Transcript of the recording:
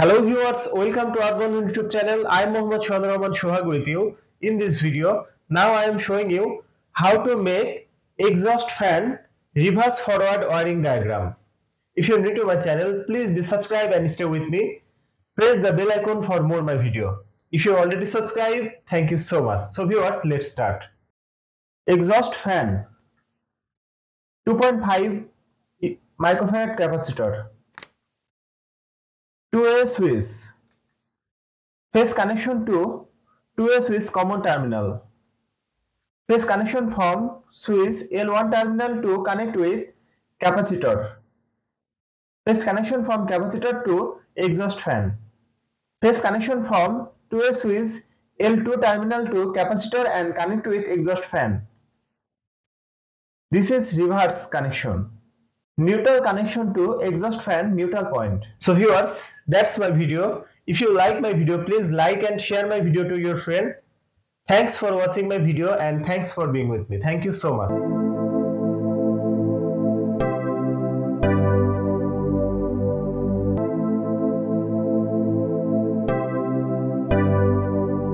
Hello viewers, welcome to Advan YouTube channel. I am Mohammad Shohan Rahman Shohag with you. In this video, now I am showing you how to make exhaust fan reverse forward wiring diagram. If you are new to my channel, please be subscribed and stay with me. Press the bell icon for more my video. If you already subscribed, thank you so much. So viewers, let's start. Exhaust fan 2.5 microfarad capacitor 2 way switch. Phase connection to 2 way switch common terminal. Phase connection from switch L1 terminal to connect with capacitor. Phase connection from capacitor to exhaust fan. Phase connection from 2 way switch L2 terminal to capacitor and connect with exhaust fan. This is reverse connection neutral connection to exhaust fan neutral point. So viewers that's my video. If you like my video please like and share my video to your friend. Thanks for watching my video and thanks for being with me. Thank you so much